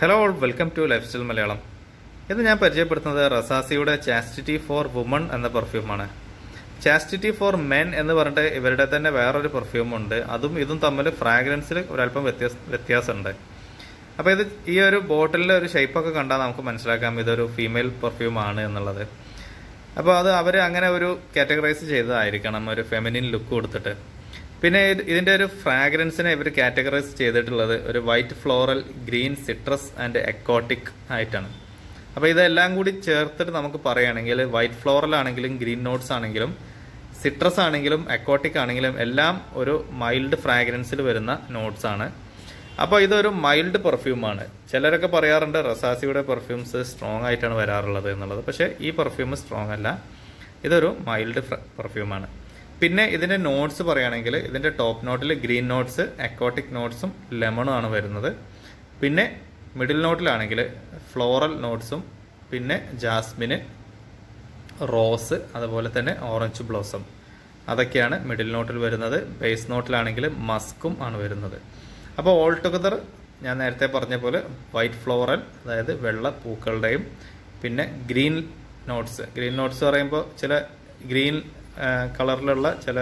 Hello welcome to life style Malayalam ഇത് ഞാൻ പരിചയപ്പെടുത്തുന്നത് റസാസിയുടെ ചാസ്റ്റിറ്റി ഫോർ വുമൺ എന്ന പെർഫ്യൂമാണ് ചാസ്റ്റിറ്റി ഫോർ മെൻ എന്ന് പറഞ്ഞിട്ട് ഇവരുടെ തന്നെ വേറൊരു പെർഫ്യൂം ഉണ്ട്. അതും ഇതും തമ്മിൽ ഫ്രാഗ്രൻസിൽ ഒരല്പം വ്യത്യാസ വ്യത്യാസമുണ്ട്. അപ്പോൾ ഇത് ഈ ഒരു ബോട്ടിലിലെ ഒരു ഷേപ്പൊക്കെ കണ്ടാൽ നമുക്ക് മനസ്സിലാക്കാം ഇതൊരു ഫീമെയിൽ പെർഫ്യൂമാണ് എന്നുള്ളത്. അപ്പോൾ അത് അവർ അങ്ങനെ ഒരു കാറ്റഗറൈസ് ചെയ്തതായിരിക്കണം ഒരു ഫെമിനിൻ ലുക്ക് കൊടുത്തിട്ട്. പിന്നെ ഇത് ഇതിന്റെ ഒരു ഫ്രാഗ്രൻസിനെ ഇവർ കാറ്റഗറൈസ് ചെയ്തിട്ടുള്ളത് ഒരു white floral green citrus and exotic ആയിട്ടാണ്. അപ്പോൾ ഇതെല്ലാം കൂടി ചേർത്തിട്ട് നമുക്ക് പറയുകയാണെങ്കിൽ വൈറ്റ് ഫ്ലോറൽ ആണെങ്കിലും ഗ്രീൻ നോട്ട്സ് ആണെങ്കിലും സിട്രസ് ആണെങ്കിലും അക്കോട്ടിക് ആണെങ്കിലും എല്ലാം ഒരു മൈൽഡ് ഫ്രാഗ്രൻസിൽ വരുന്ന നോട്ട്സ് ആണ്. അപ്പോൾ ഇതൊരു മൈൽഡ് പെർഫ്യൂമാണ് ചിലരൊക്കെ പറയാറുണ്ട് റസാസിയുടെ പെർഫ്യൂംസ് സ്ട്രോങ് ആയിട്ടാണ് വരാറുള്ളത് എന്നുള്ളത്. പക്ഷേ ഈ പെർഫ്യൂം സ്ട്രോങ് അല്ല. ഇതൊരു മൈൽഡ് പെർഫ്യൂമാണ് പിന്നെ ഇതിന്റെ നോട്ട്സ് പറയുകയാണെങ്കിൽ ഇതിന്റെ ടോപ്പ് നോട്ടിൽ ഗ്രീൻ നോട്ട്സ് അക്വാട്ടിക് നോട്ട്സും ലെമണും ആണ് വരുന്നത്. പിന്നെ മിഡിൽ നോട്ടിലാണെങ്കിൽ ഫ്ലോറൽ നോട്ട്സും പിന്നെ ജാസ്മിന് റോസ് അതുപോലെ തന്നെ ഓറഞ്ച് ബ്ലോസം അതൊക്കെയാണ് മിഡിൽ നോട്ടിൽ വരുന്നത്. ബേസ് നോട്ടിലാണെങ്കിൽ മസ്കും ആണ് വരുന്നത്. അപ്പോൾ ഓൾ ടുഗദർ ഞാൻ നേരത്തെ പറഞ്ഞ പോലെ വൈറ്റ് ഫ്ലോറൽ അതായത് വെള്ള പൂക്കളുടെയും പിന്നെ ഗ്രീൻ നോട്ട്സ് ഗ്രീൻ നോട്ട്സ് പറയുമ്പോൾ ചില ഗ്രീൻ കളറിലുള്ള ചില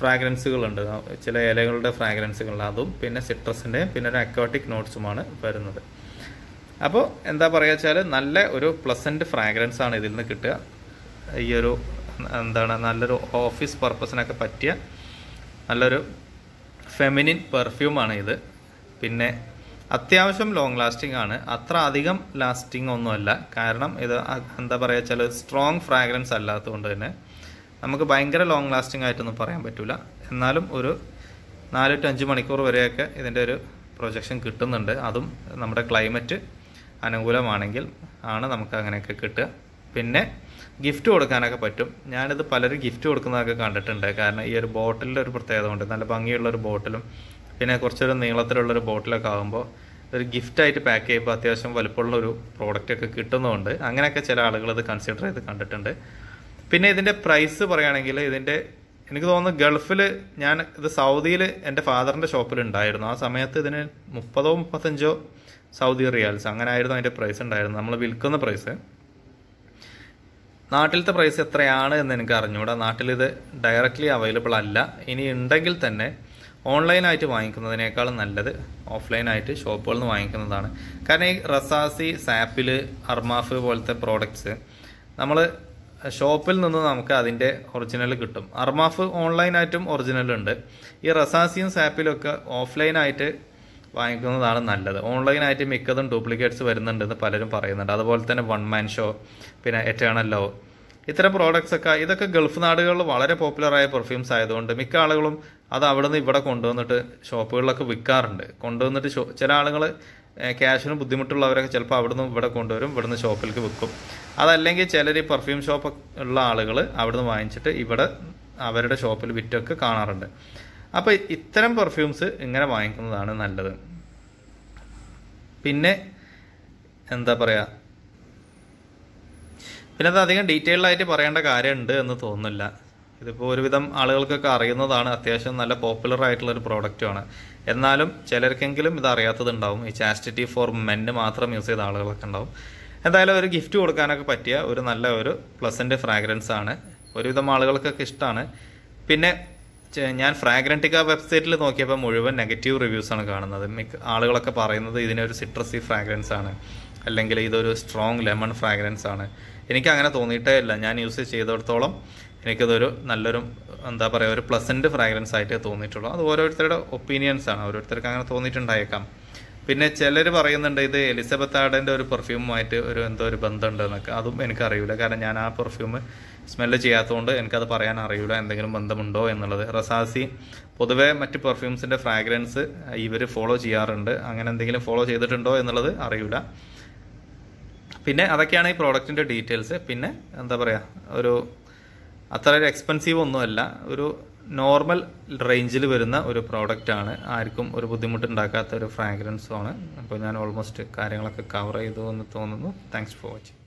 ഫ്രാഗ്രൻസുകളുണ്ട്. ചില ഇലകളുടെ ഫ്രാഗ്രൻസുകൾ അതും പിന്നെ സിട്രസിന്റെയും പിന്നെ ഒരു അക്വാട്ടിക് നോട്ട്സുമാണ് വരുന്നത്. അപ്പോൾ എന്താ പറയുക വെച്ചാൽ നല്ല ഒരു പ്ലസന്റ് ഫ്രാഗ്രൻസ് ആണ് ഇതിൽ നിന്ന് കിട്ടുക. ഈ ഒരു എന്താണ് നല്ലൊരു ഓഫീസ് പർപ്പസിനൊക്കെ പറ്റിയ നല്ലൊരു ഫെമിനിൻ പെർഫ്യൂമാണ് ഇത്. പിന്നെ അത്യാവശ്യം ലോങ് ലാസ്റ്റിംഗ് ആണ്. അത്ര അധികം ലാസ്റ്റിംഗ് ഒന്നുമല്ല. കാരണം ഇത് എന്താ പറയുക വെച്ചാൽ സ്ട്രോങ് ഫ്രാഗ്രൻസ് അല്ലാത്തതുകൊണ്ട് തന്നെ നമുക്ക് ഭയങ്കര ലോങ് ലാസ്റ്റിംഗ് ആയിട്ടൊന്നും പറയാൻ പറ്റില്ല എന്നാലും ഒരു നാല് ടു അഞ്ച് മണിക്കൂർ വരെയൊക്കെ ഇതിന്റെ ഒരു പ്രൊജക്ഷൻ കിട്ടുന്നുണ്ട്. അതും നമ്മുടെ ക്ലൈമറ്റ് അനുകൂലമാണെങ്കിൽ ആണ് നമുക്ക് അങ്ങനെയൊക്കെ കിട്ടുക. പിന്നെ ഗിഫ്റ്റ് കൊടുക്കാനൊക്കെ പറ്റും. ഞാനിത് പലരും ഗിഫ്റ്റ് കൊടുക്കുന്നതൊക്കെ കണ്ടിട്ടുണ്ട്. കാരണം ഈ ഒരു ബോട്ടിലിന്റെ ഒരു പ്രത്യേകത ഉണ്ട് നല്ല ഭംഗിയുള്ള ഒരു ബോട്ടിലും പിന്നെ കുറച്ചൊരു നീളത്തിലുള്ളൊരു ബോട്ടിലൊക്കെ ആകുമ്പോൾ ഒരു ഗിഫ്റ്റായിട്ട് പാക്ക് ചെയ്യുമ്പോൾ അത്യാവശ്യം വലുപ്പമുള്ള ഒരു പ്രോഡക്റ്റ് ഒക്കെ കിട്ടുന്നതുകൊണ്ട് അങ്ങനെയൊക്കെ ചില ആളുകൾ ഇത് കൺസിഡർ ചെയ്ത് കണ്ടിട്ടുണ്ട്. പിന്നെ ഇതിന്റെ പ്രൈസ് പറയുകയാണെങ്കിൽ ഇതിന്റെ എനിക്ക് തോന്നുന്നു ഗൾഫിൽ ഞാൻ ഇത് സൗദിയിൽ എന്റെ ഫാദറിന്റെ ഷോപ്പിൽ ഉണ്ടായിരുന്നു. ആ സമയത്ത് ഇതിന് മുപ്പതോ മുപ്പത്തഞ്ചോ സൗദി റിയാൽസ് അങ്ങനെ ആയിരുന്നു അതിന്റെ പ്രൈസ് ഉണ്ടായിരുന്നു നമ്മൾ വിൽക്കുന്ന പ്രൈസ് നാട്ടിലത്തെ പ്രൈസ് എത്രയാണ് എന്ന് എനിക്ക് നാട്ടിൽ ഇത് ഡയറക്റ്റ്ലി അവൈലബിൾ അല്ല. ഇനി ഉണ്ടെങ്കിൽ തന്നെ ഓൺലൈനായിട്ട് വാങ്ങിക്കുന്നതിനേക്കാളും നല്ലത് ഓഫ്ലൈനായിട്ട് ഷോപ്പുകളിൽ നിന്ന് വാങ്ങിക്കുന്നതാണ്. കാരണം ഈ റസാസി സാപ്പിൽ അർമാഫ് പോലത്തെ പ്രോഡക്ട്സ് നമ്മൾ ഷോപ്പിൽ നിന്ന് നമുക്ക് അതിന്റെ ഒറിജിനൽ കിട്ടും. അർമാഫ് ഓൺലൈനായിട്ടും ഒറിജിനൽ ഉണ്ട്. ഈ റസാസിയൻസ് ആപ്പിലൊക്കെ ഓഫ്ലൈനായിട്ട് വാങ്ങിക്കുന്നതാണ് നല്ലത്. ഓൺലൈനായിട്ട് മിക്കതും ഡ്യൂപ്ലിക്കേറ്റ്സ് വരുന്നുണ്ടെന്ന് പലരും പറയുന്നുണ്ട്. അതുപോലെ തന്നെ വൺ മാൻ ഷോ പിന്നെ എറ്റേണൽ ലോ ഇത്തരം പ്രോഡക്ട്സ് ഒക്കെ ഇതൊക്കെ ഗൾഫ് നാടുകളിൽ വളരെ പോപ്പുലറായ പെർഫ്യൂംസ് ആയതുകൊണ്ട് മിക്ക ആളുകളും അത് അവിടെ നിന്ന് ഇവിടെ കൊണ്ടുവന്നിട്ട് ഷോപ്പുകളിലൊക്കെ വിൽക്കാറുണ്ട്. കൊണ്ടുവന്നിട്ട് ചില ആളുകൾ ക്യാഷിന് ബുദ്ധിമുട്ടുള്ളവരൊക്കെ ചിലപ്പോൾ അവിടെ നിന്ന് ഇവിടെ കൊണ്ടുവരും ഇവിടുന്ന് ഷോപ്പിലേക്ക് വിൽക്കും. അതല്ലെങ്കിൽ ചിലർ ഈ പെർഫ്യൂം ഷോപ്പ് ഉള്ള ആളുകൾ അവിടെ നിന്ന് വാങ്ങിച്ചിട്ട് ഇവിടെ അവരുടെ ഷോപ്പിൽ വിറ്റൊക്കെ കാണാറുണ്ട്. അപ്പോൾ ഇത്തരം പെർഫ്യൂംസ് ഇങ്ങനെ വാങ്ങിക്കുന്നതാണ് നല്ലത്. പിന്നെ എന്താ പറയുക പിന്നെ അത് അധികം ഡീറ്റെയിൽഡ് ആയിട്ട് പറയേണ്ട കാര്യമുണ്ട് എന്ന് തോന്നുന്നില്ല. ഇതിപ്പോൾ ഒരുവിധം ആളുകൾക്കൊക്കെ അറിയുന്നതാണ് അത്യാവശ്യം നല്ല പോപ്പുലർ ആയിട്ടുള്ള ഒരു പ്രോഡക്റ്റുമാണ് എന്നാലും ചിലർക്കെങ്കിലും ഇത് അറിയാത്തതുണ്ടാവും. ഈ ചാസ്റ്റിറ്റി ഫോർ മെന്ന് മാത്രം യൂസ് ചെയ്ത ആളുകളൊക്കെ ഉണ്ടാവും. എന്തായാലും ഒരു ഗിഫ്റ്റ് കൊടുക്കാനൊക്കെ പറ്റിയ ഒരു നല്ല ഒരു പ്ലസന്റ് ഫ്രാഗ്രൻസ് ആണ്. ഒരുവിധം ആളുകൾക്കൊക്കെ ഇഷ്ടമാണ് പിന്നെ ഞാൻ ഫ്രാഗ്രന്റിക്ക വെബ്സൈറ്റിൽ നോക്കിയപ്പോൾ മുഴുവൻ നെഗറ്റീവ് റിവ്യൂസാണ് കാണുന്നത്. മിക്ക ആളുകളൊക്കെ പറയുന്നത് ഇതിനൊരു സിട്രസി ഫ്രാഗ്രൻസ് ആണ്. അല്ലെങ്കിൽ ഇതൊരു സ്ട്രോങ് ലെമൺ ഫ്രാഗ്രൻസ് ആണ്. എനിക്ക് അങ്ങനെ തോന്നിയിട്ടേ ഇല്ല. ഞാൻ യൂസ് ചെയ്തിടത്തോളം എനിക്കതൊരു നല്ലൊരു എന്താ പറയുക ഒരു പ്ലസന്റ് ഫ്രാഗ്രൻസ് ആയിട്ടേ തോന്നിയിട്ടുള്ളൂ. അത് ഓരോരുത്തരുടെ ഒപ്പീനിയൻസ് ആണ്. ഓരോരുത്തർക്ക് അങ്ങനെ തോന്നിയിട്ടുണ്ടായേക്കാം. പിന്നെ ചിലർ പറയുന്നുണ്ട് ഇത് എലിസബത്ത് ആഡന്റെ ഒരു പെർഫ്യൂമുമായിട്ട് ഒരു എന്തോ ഒരു ബന്ധമുണ്ട് എന്നൊക്കെ. അതും എനിക്കറിയില്ല കാരണം ഞാൻ ആ പെർഫ്യൂം സ്മെല്ല് ചെയ്യാത്തതുകൊണ്ട് എനിക്കത് പറയാൻ അറിയില്ല. എന്തെങ്കിലും ബന്ധമുണ്ടോ എന്നുള്ളത്. റസാസി പൊതുവേ മറ്റ് പെർഫ്യൂംസിന്റെ ഫ്രാഗ്രൻസ് ഇവർ ഫോളോ ചെയ്യാറുണ്ട്. അങ്ങനെ എന്തെങ്കിലും ഫോളോ ചെയ്തിട്ടുണ്ടോ എന്നുള്ളത് അറിയില്ല. പിന്നെ അതൊക്കെയാണ് ഈ പ്രോഡക്റ്റിന്റെ ഡീറ്റെയിൽസ് പിന്നെ എന്താ പറയുക ഒരു അത്ര ഒരു എക്സ്പെൻസീവ് ഒന്നുമല്ല. ഒരു നോർമൽ റേഞ്ചിൽ വരുന്ന ഒരു പ്രോഡക്റ്റ് ആണ്. ആർക്കും ഒരു ബുദ്ധിമുട്ടുണ്ടാക്കാത്ത ഒരു ഫ്രാഗ്രൻസും ആണ്. അപ്പോൾ ഞാൻ ഓൾമോസ്റ്റ് കാര്യങ്ങളൊക്കെ കവർ ചെയ്തു എന്ന് തോന്നുന്നു. Thanks for watching